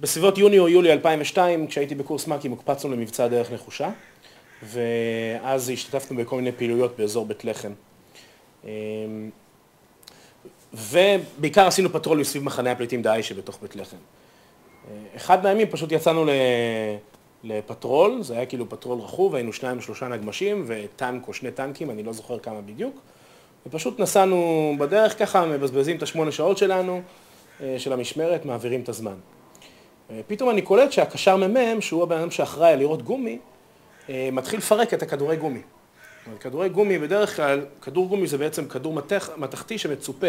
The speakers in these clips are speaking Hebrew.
בסביבות יוני או יולי 2002, כשהייתי בקורס מ"כים, הוקפצנו למבצע דרך נחושה, ואז השתתפנו בכל מיני פעילויות באזור בית לחם. ובעיקר עשינו פטרול מסביב מחנה הפליטים דהיישה שבתוך בית לחם. אחד מהימים פשוט יצאנו לפטרול, זה היה כאילו פטרול רכוב, היינו שניים שלושה נגמשים וטנק או שני טנקים, אני לא זוכר כמה בדיוק, ופשוט נסענו בדרך ככה, מבזבזים את השמונה שעות שלנו, של המשמרת, מעבירים את הזמן. פתאום אני קולט שהקשר מ"מ, שהוא הבן אדם שאחראי על לירות גומי, מתחיל לפרק את הכדורי גומי. כדורי גומי, בדרך כלל, כדור גומי זה בעצם כדור מתכתי שמצופה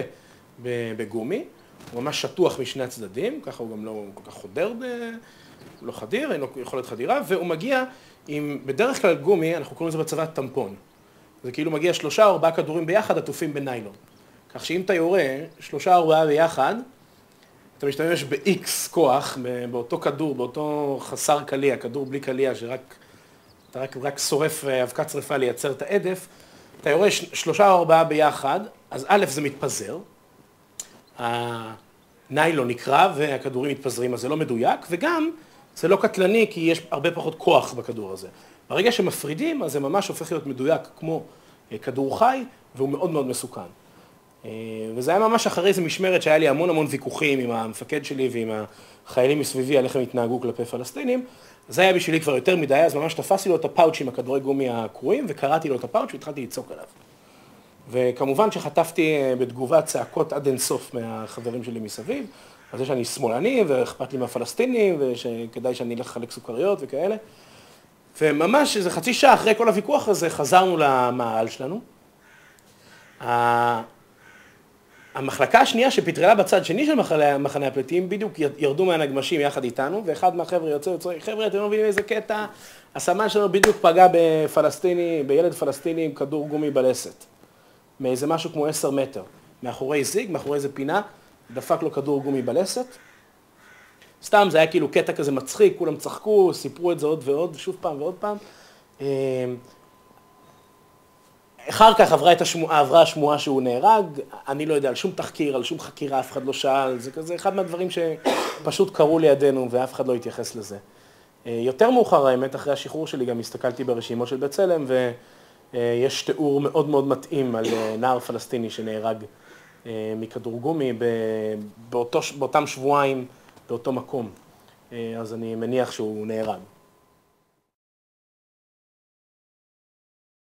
בגומי, הוא ממש שטוח משני הצדדים, ככה הוא גם לא כל כך חודר, לא חדיר, אין לו יכולת חדירה, והוא מגיע עם, בדרך כלל גומי, אנחנו קוראים לזה בצבא טמפון. זה כאילו מגיע שלושה ארבעה כדורים ביחד עטופים בניילון. כך שאם אתה יורה שלושה ארבעה ביחד, אתה משתמש ב-X כוח, באותו כדור, באותו חסר קליע, כדור בלי קליע, שרק, אתה רק, רק שורף אבקת שרפה לייצר את העדף, אתה יורה שלושה או ארבעה ביחד, אז א', זה מתפזר, הניילון נקרע והכדורים מתפזרים, אז זה לא מדויק, וגם זה לא קטלני כי יש הרבה פחות כוח בכדור הזה. ברגע שמפרידים, אז זה ממש הופך להיות מדויק כמו כדור חי, והוא מאוד מאוד מסוכן. וזה היה ממש אחרי איזה משמרת שהיה לי המון המון ויכוחים עם המפקד שלי ועם החיילים מסביבי על איך הם התנהגו כלפי פלסטינים. זה היה בשבילי כבר יותר מדי, אז ממש תפסתי לו את הפאוץ' עם הכדורי גומי הקרועים, וקראתי לו את הפאוץ' והתחלתי לצעוק עליו. וכמובן שחטפתי בתגובה צעקות עד אינסוף מהחברים שלי מסביב, על זה שאני שמאלני ואכפת לי מהפלסטינים, ושכדאי שאני אלך לחלק סוכריות וכאלה. וממש איזה חצי שעה אחרי כל הוויכוח הזה, חזרנו למאהל שלנו. המחלקה השנייה שפטרלה בצד שני של מחנה הפליטים, בדיוק ירדו מהנגמשים יחד איתנו, ואחד מהחבר'ה יוצא יוצא, חבר'ה, אתם לא מבינים איזה קטע, הסמן שלנו בדיוק פגע בפלסטיני, בילד פלסטיני עם כדור גומי בלסת. מאיזה משהו כמו עשר מטר, מאחורי זיג, מאחורי איזה פינה, דפק לו כדור גומי בלסת. סתם, זה היה כאילו קטע כזה מצחיק, כולם צחקו, סיפרו את זה עוד ועוד, שוב פעם ועוד פעם. אחר כך עברה, השמועה, עברה השמועה שהוא נהרג, אני לא יודע על שום תחקיר, על שום חקירה, אף אחד לא שאל, זה כזה אחד מהדברים שפשוט קרו לידינו ואף אחד לא התייחס לזה. יותר מאוחר האמת, אחרי השחרור שלי גם הסתכלתי ברשימות של בצלם ויש תיאור מאוד מאוד מתאים על נער פלסטיני שנהרג מכדור גומי באותו, באותם שבועיים באותו מקום, אז אני מניח שהוא נהרג.